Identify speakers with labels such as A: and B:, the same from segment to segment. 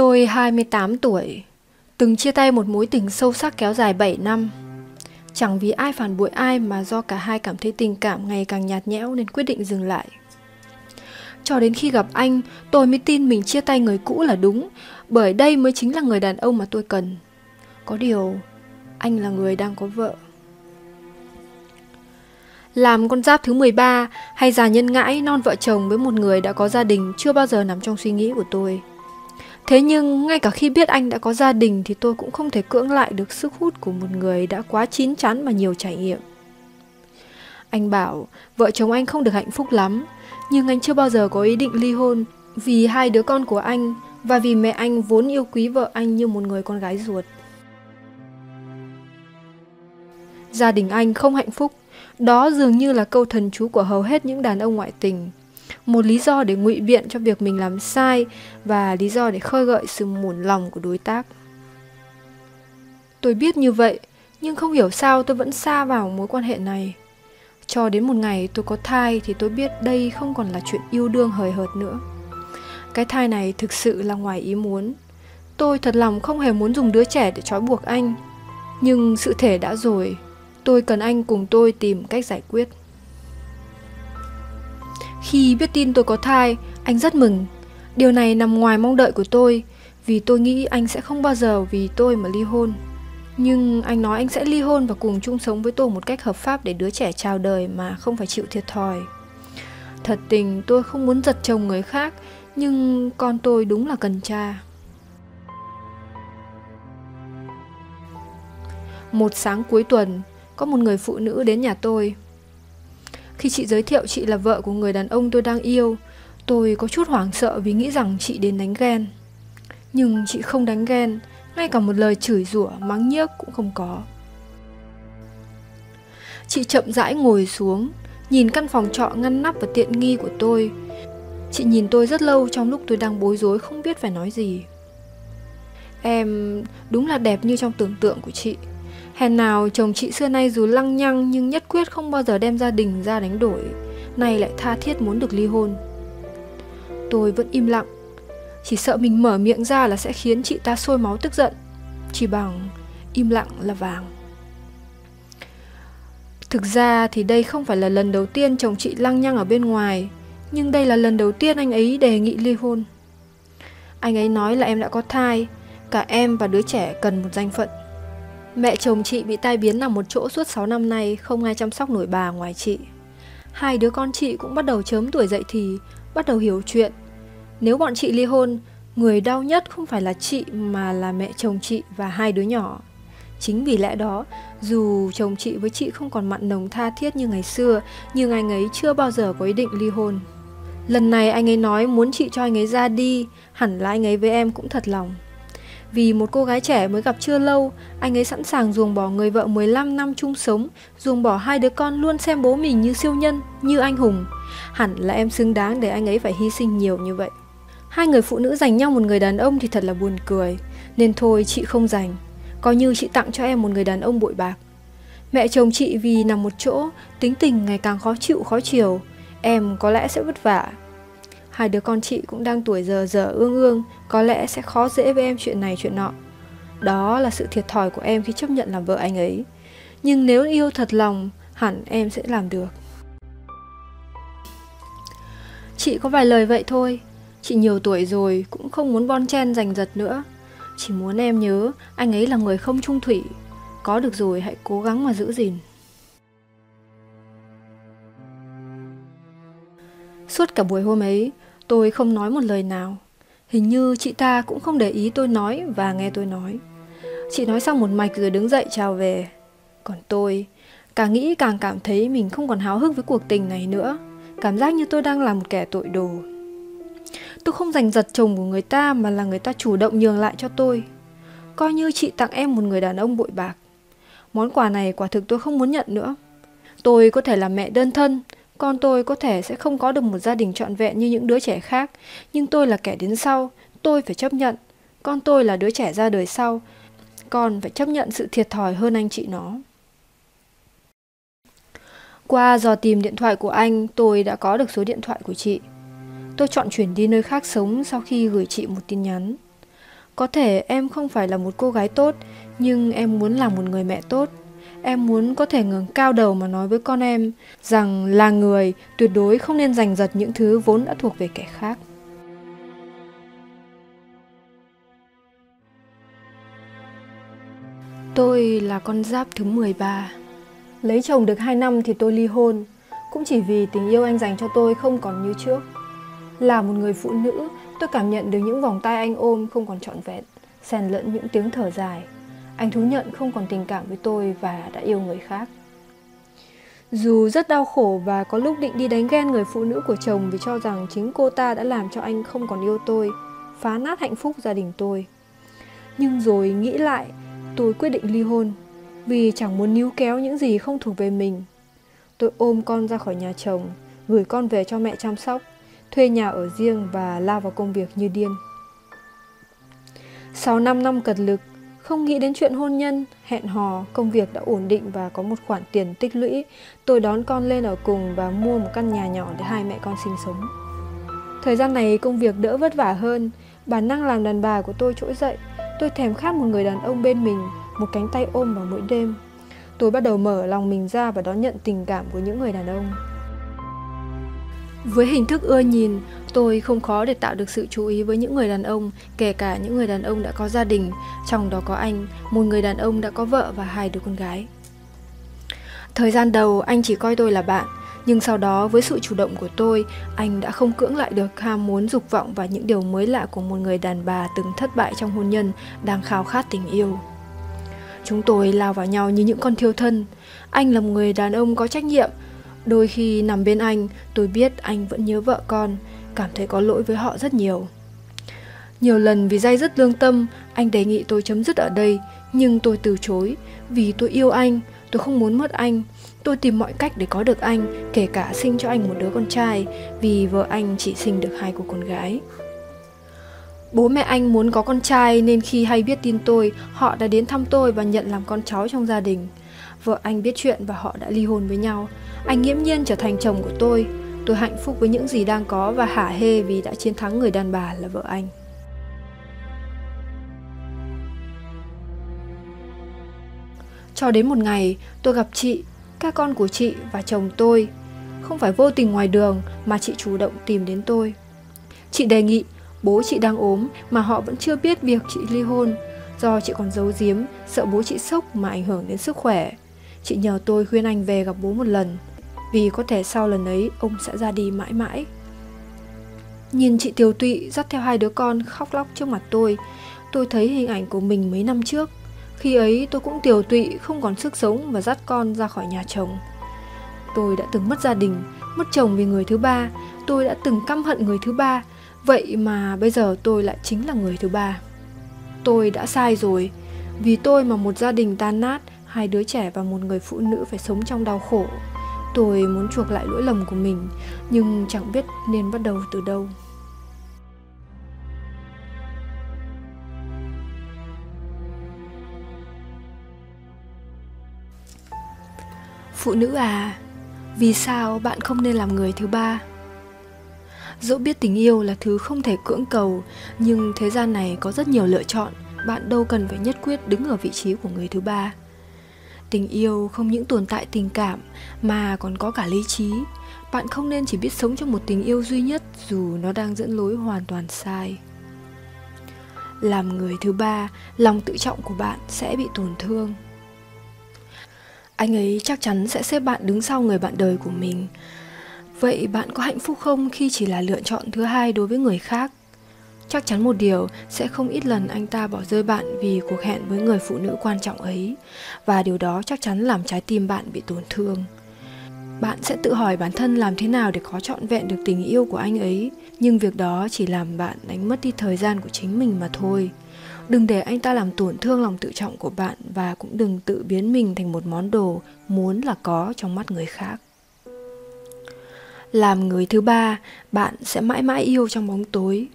A: Tôi 28 tuổi, từng chia tay một mối tình sâu sắc kéo dài 7 năm. Chẳng vì ai phản bội ai mà do cả hai cảm thấy tình cảm ngày càng nhạt nhẽo nên quyết định dừng lại. Cho đến khi gặp anh, tôi mới tin mình chia tay người cũ là đúng, bởi đây mới chính là người đàn ông mà tôi cần. Có điều, anh là người đang có vợ. Làm con giáp thứ 13 hay già nhân ngãi non vợ chồng với một người đã có gia đình chưa bao giờ nằm trong suy nghĩ của tôi. Thế nhưng ngay cả khi biết anh đã có gia đình thì tôi cũng không thể cưỡng lại được sức hút của một người đã quá chín chắn và nhiều trải nghiệm. Anh bảo vợ chồng anh không được hạnh phúc lắm, nhưng anh chưa bao giờ có ý định ly hôn vì hai đứa con của anh và vì mẹ anh vốn yêu quý vợ anh như một người con gái ruột. Gia đình anh không hạnh phúc, đó dường như là câu thần chú của hầu hết những đàn ông ngoại tình một lý do để ngụy biện cho việc mình làm sai và lý do để khơi gợi sự mủn lòng của đối tác. Tôi biết như vậy, nhưng không hiểu sao tôi vẫn xa vào mối quan hệ này. Cho đến một ngày tôi có thai thì tôi biết đây không còn là chuyện yêu đương hời hợt nữa. Cái thai này thực sự là ngoài ý muốn. Tôi thật lòng không hề muốn dùng đứa trẻ để trói buộc anh. Nhưng sự thể đã rồi, tôi cần anh cùng tôi tìm cách giải quyết. Khi biết tin tôi có thai, anh rất mừng. Điều này nằm ngoài mong đợi của tôi, vì tôi nghĩ anh sẽ không bao giờ vì tôi mà ly hôn. Nhưng anh nói anh sẽ ly hôn và cùng chung sống với tôi một cách hợp pháp để đứa trẻ chào đời mà không phải chịu thiệt thòi. Thật tình tôi không muốn giật chồng người khác, nhưng con tôi đúng là cần cha. Một sáng cuối tuần, có một người phụ nữ đến nhà tôi. Khi chị giới thiệu chị là vợ của người đàn ông tôi đang yêu, tôi có chút hoảng sợ vì nghĩ rằng chị đến đánh ghen. Nhưng chị không đánh ghen, ngay cả một lời chửi rủa mắng nhiếc cũng không có. Chị chậm rãi ngồi xuống, nhìn căn phòng trọ ngăn nắp và tiện nghi của tôi. Chị nhìn tôi rất lâu trong lúc tôi đang bối rối không biết phải nói gì. Em đúng là đẹp như trong tưởng tượng của chị. Hèn nào chồng chị xưa nay dù lăng nhăng nhưng nhất quyết không bao giờ đem gia đình ra đánh đổi, nay lại tha thiết muốn được ly hôn. Tôi vẫn im lặng, chỉ sợ mình mở miệng ra là sẽ khiến chị ta sôi máu tức giận, chỉ bằng im lặng là vàng. Thực ra thì đây không phải là lần đầu tiên chồng chị lăng nhăng ở bên ngoài, nhưng đây là lần đầu tiên anh ấy đề nghị ly hôn. Anh ấy nói là em đã có thai, cả em và đứa trẻ cần một danh phận. Mẹ chồng chị bị tai biến nằm một chỗ suốt 6 năm nay, không ai chăm sóc nổi bà ngoài chị. Hai đứa con chị cũng bắt đầu chớm tuổi dậy thì, bắt đầu hiểu chuyện. Nếu bọn chị ly hôn, người đau nhất không phải là chị mà là mẹ chồng chị và hai đứa nhỏ. Chính vì lẽ đó, dù chồng chị với chị không còn mặn nồng tha thiết như ngày xưa, nhưng anh ấy chưa bao giờ có ý định ly hôn. Lần này anh ấy nói muốn chị cho anh ấy ra đi, hẳn là anh ấy với em cũng thật lòng. Vì một cô gái trẻ mới gặp chưa lâu, anh ấy sẵn sàng ruồng bỏ người vợ 15 năm chung sống, ruồng bỏ hai đứa con luôn xem bố mình như siêu nhân, như anh hùng. Hẳn là em xứng đáng để anh ấy phải hy sinh nhiều như vậy. Hai người phụ nữ dành nhau một người đàn ông thì thật là buồn cười, nên thôi chị không dành. Coi như chị tặng cho em một người đàn ông bội bạc. Mẹ chồng chị vì nằm một chỗ, tính tình ngày càng khó chịu khó chiều, em có lẽ sẽ vất vả Hai đứa con chị cũng đang tuổi giờ giờ ương ương, có lẽ sẽ khó dễ với em chuyện này chuyện nọ. Đó là sự thiệt thòi của em khi chấp nhận làm vợ anh ấy. Nhưng nếu yêu thật lòng, hẳn em sẽ làm được. Chị có vài lời vậy thôi. Chị nhiều tuổi rồi, cũng không muốn bon chen giành giật nữa. Chỉ muốn em nhớ, anh ấy là người không trung thủy. Có được rồi, hãy cố gắng mà giữ gìn. Suốt cả buổi hôm ấy, tôi không nói một lời nào. Hình như chị ta cũng không để ý tôi nói và nghe tôi nói. Chị nói xong một mạch rồi đứng dậy chào về. Còn tôi, càng nghĩ càng cảm thấy mình không còn háo hức với cuộc tình này nữa. Cảm giác như tôi đang là một kẻ tội đồ. Tôi không giành giật chồng của người ta mà là người ta chủ động nhường lại cho tôi. Coi như chị tặng em một người đàn ông bội bạc. Món quà này quả thực tôi không muốn nhận nữa. Tôi có thể là mẹ đơn thân, con tôi có thể sẽ không có được một gia đình trọn vẹn như những đứa trẻ khác, nhưng tôi là kẻ đến sau, tôi phải chấp nhận. Con tôi là đứa trẻ ra đời sau, con phải chấp nhận sự thiệt thòi hơn anh chị nó. Qua dò tìm điện thoại của anh, tôi đã có được số điện thoại của chị. Tôi chọn chuyển đi nơi khác sống sau khi gửi chị một tin nhắn. Có thể em không phải là một cô gái tốt, nhưng em muốn là một người mẹ tốt. Em muốn có thể ngẩng cao đầu mà nói với con em rằng là người tuyệt đối không nên giành giật những thứ vốn đã thuộc về kẻ khác. Tôi là con giáp thứ 13. Lấy chồng được 2 năm thì tôi ly hôn, cũng chỉ vì tình yêu anh dành cho tôi không còn như trước. Là một người phụ nữ, tôi cảm nhận được những vòng tay anh ôm không còn trọn vẹn, xen lẫn những tiếng thở dài. Anh thú nhận không còn tình cảm với tôi và đã yêu người khác. Dù rất đau khổ và có lúc định đi đánh ghen người phụ nữ của chồng vì cho rằng chính cô ta đã làm cho anh không còn yêu tôi, phá nát hạnh phúc gia đình tôi. Nhưng rồi nghĩ lại, tôi quyết định ly hôn vì chẳng muốn níu kéo những gì không thuộc về mình. Tôi ôm con ra khỏi nhà chồng, gửi con về cho mẹ chăm sóc, thuê nhà ở riêng và lao vào công việc như điên. Sau 5 năm cật lực, không nghĩ đến chuyện hôn nhân, hẹn hò, công việc đã ổn định và có một khoản tiền tích lũy, tôi đón con lên ở cùng và mua một căn nhà nhỏ để hai mẹ con sinh sống. Thời gian này công việc đỡ vất vả hơn, bản năng làm đàn bà của tôi trỗi dậy. Tôi thèm khát một người đàn ông bên mình, một cánh tay ôm vào mỗi đêm. Tôi bắt đầu mở lòng mình ra và đón nhận tình cảm của những người đàn ông. Với hình thức ưa nhìn, tôi không khó để tạo được sự chú ý với những người đàn ông, kể cả những người đàn ông đã có gia đình, trong đó có anh, một người đàn ông đã có vợ và hai đứa con gái. Thời gian đầu anh chỉ coi tôi là bạn, nhưng sau đó với sự chủ động của tôi, anh đã không cưỡng lại được ham muốn dục vọng và những điều mới lạ của một người đàn bà từng thất bại trong hôn nhân, đang khao khát tình yêu. Chúng tôi lao vào nhau như những con thiêu thân. Anh là một người đàn ông có trách nhiệm. Đôi khi nằm bên anh, tôi biết anh vẫn nhớ vợ con, cảm thấy có lỗi với họ rất nhiều. Nhiều lần vì dây dứt lương tâm, anh đề nghị tôi chấm dứt ở đây, nhưng tôi từ chối. Vì tôi yêu anh, tôi không muốn mất anh. Tôi tìm mọi cách để có được anh, kể cả sinh cho anh một đứa con trai, vì vợ anh chỉ sinh được hai cô con gái. Bố mẹ anh muốn có con trai nên khi hay biết tin tôi, họ đã đến thăm tôi và nhận làm con cháu trong gia đình. Vợ anh biết chuyện và họ đã ly hôn với nhau. Anh nghiễm nhiên trở thành chồng của tôi. Tôi hạnh phúc với những gì đang có và hả hê vì đã chiến thắng người đàn bà là vợ anh. Cho đến một ngày, tôi gặp chị, các con của chị và chồng tôi. Không phải vô tình ngoài đường mà chị chủ động tìm đến tôi. Chị đề nghị Bố chị đang ốm mà họ vẫn chưa biết việc chị ly hôn Do chị còn giấu giếm, sợ bố chị sốc mà ảnh hưởng đến sức khỏe Chị nhờ tôi khuyên anh về gặp bố một lần Vì có thể sau lần ấy ông sẽ ra đi mãi mãi. Nhìn chị tiều tụy dắt theo hai đứa con khóc lóc trước mặt tôi Tôi thấy hình ảnh của mình mấy năm trước. Khi ấy tôi cũng tiều tụy không còn sức sống và dắt con ra khỏi nhà chồng. Tôi đã từng mất gia đình, mất chồng vì người thứ ba. Tôi đã từng căm hận người thứ ba. Vậy mà bây giờ tôi lại chính là người thứ ba. Tôi đã sai rồi, vì tôi mà một gia đình tan nát, hai đứa trẻ và một người phụ nữ phải sống trong đau khổ. Tôi muốn chuộc lại lỗi lầm của mình, nhưng chẳng biết nên bắt đầu từ đâu. Phụ nữ à, vì sao bạn không nên làm người thứ ba? Dẫu biết tình yêu là thứ không thể cưỡng cầu, nhưng thế gian này có rất nhiều lựa chọn, bạn đâu cần phải nhất quyết đứng ở vị trí của người thứ ba. Tình yêu không những tồn tại tình cảm mà còn có cả lý trí. Bạn không nên chỉ biết sống trong một tình yêu duy nhất dù nó đang dẫn lối hoàn toàn sai. Làm người thứ ba, lòng tự trọng của bạn sẽ bị tổn thương. Anh ấy chắc chắn sẽ xếp bạn đứng sau người bạn đời của mình Vậy bạn có hạnh phúc không khi chỉ là lựa chọn thứ hai đối với người khác? Chắc chắn một điều sẽ không ít lần anh ta bỏ rơi bạn vì cuộc hẹn với người phụ nữ quan trọng ấy và điều đó chắc chắn làm trái tim bạn bị tổn thương. Bạn sẽ tự hỏi bản thân làm thế nào để có trọn vẹn được tình yêu của anh ấy, nhưng việc đó chỉ làm bạn đánh mất đi thời gian của chính mình mà thôi. Đừng để anh ta làm tổn thương lòng tự trọng của bạn và cũng đừng tự biến mình thành một món đồ muốn là có trong mắt người khác làm người thứ ba bạn sẽ mãi mãi yêu trong bóng tối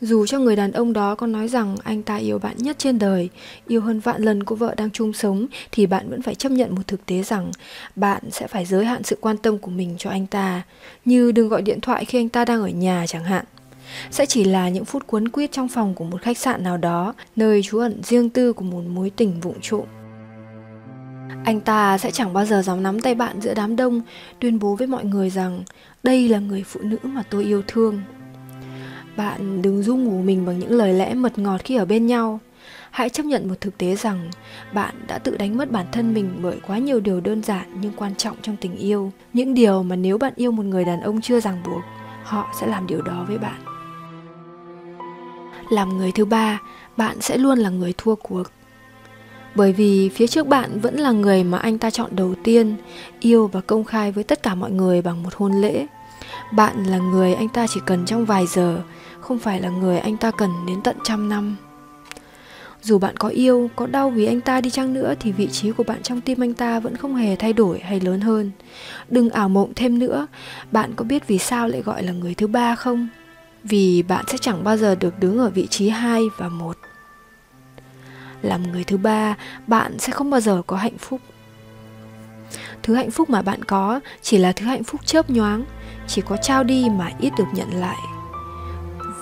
A: dù cho người đàn ông đó có nói rằng anh ta yêu bạn nhất trên đời, yêu hơn vạn lần cô vợ đang chung sống, thì bạn vẫn phải chấp nhận một thực tế rằng bạn sẽ phải giới hạn sự quan tâm của mình cho anh ta, như đừng gọi điện thoại khi anh ta đang ở nhà chẳng hạn. sẽ chỉ là những phút cuốn quýt trong phòng của một khách sạn nào đó, nơi trú ẩn riêng tư của một mối tình vụng trộm. Anh ta sẽ chẳng bao giờ dám nắm tay bạn giữa đám đông, tuyên bố với mọi người rằng đây là người phụ nữ mà tôi yêu thương. Bạn đừng du ngủ mình bằng những lời lẽ mật ngọt khi ở bên nhau. Hãy chấp nhận một thực tế rằng bạn đã tự đánh mất bản thân mình bởi quá nhiều điều đơn giản nhưng quan trọng trong tình yêu. Những điều mà nếu bạn yêu một người đàn ông chưa ràng buộc, họ sẽ làm điều đó với bạn. Làm người thứ ba, bạn sẽ luôn là người thua cuộc. Bởi vì phía trước bạn vẫn là người mà anh ta chọn đầu tiên, yêu và công khai với tất cả mọi người bằng một hôn lễ. Bạn là người anh ta chỉ cần trong vài giờ, không phải là người anh ta cần đến tận trăm năm. Dù bạn có yêu, có đau vì anh ta đi chăng nữa thì vị trí của bạn trong tim anh ta vẫn không hề thay đổi hay lớn hơn. Đừng ảo mộng thêm nữa, bạn có biết vì sao lại gọi là người thứ ba không? Vì bạn sẽ chẳng bao giờ được đứng ở vị trí hai và một. Làm người thứ ba, bạn sẽ không bao giờ có hạnh phúc. Thứ hạnh phúc mà bạn có chỉ là thứ hạnh phúc chớp nhoáng, chỉ có trao đi mà ít được nhận lại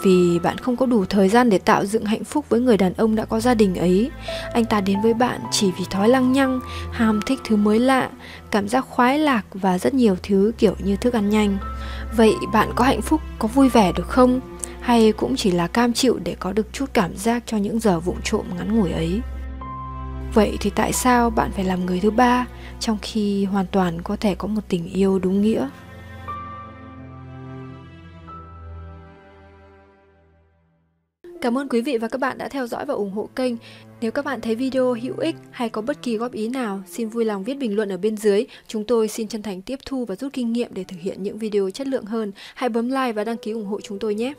A: vì bạn không có đủ thời gian để tạo dựng hạnh phúc với người đàn ông đã có gia đình ấy. Anh ta đến với bạn chỉ vì thói lăng nhăng, ham thích thứ mới lạ, cảm giác khoái lạc và rất nhiều thứ kiểu như thức ăn nhanh. Vậy bạn có hạnh phúc, có vui vẻ được không? Hay cũng chỉ là cam chịu để có được chút cảm giác cho những giờ vụng trộm ngắn ngủi ấy? Vậy thì tại sao bạn phải làm người thứ ba, trong khi hoàn toàn có thể có một tình yêu đúng nghĩa? Cảm ơn quý vị và các bạn đã theo dõi và ủng hộ kênh. Nếu các bạn thấy video hữu ích hay có bất kỳ góp ý nào, xin vui lòng viết bình luận ở bên dưới. Chúng tôi xin chân thành tiếp thu và rút kinh nghiệm để thực hiện những video chất lượng hơn. Hãy bấm like và đăng ký ủng hộ chúng tôi nhé.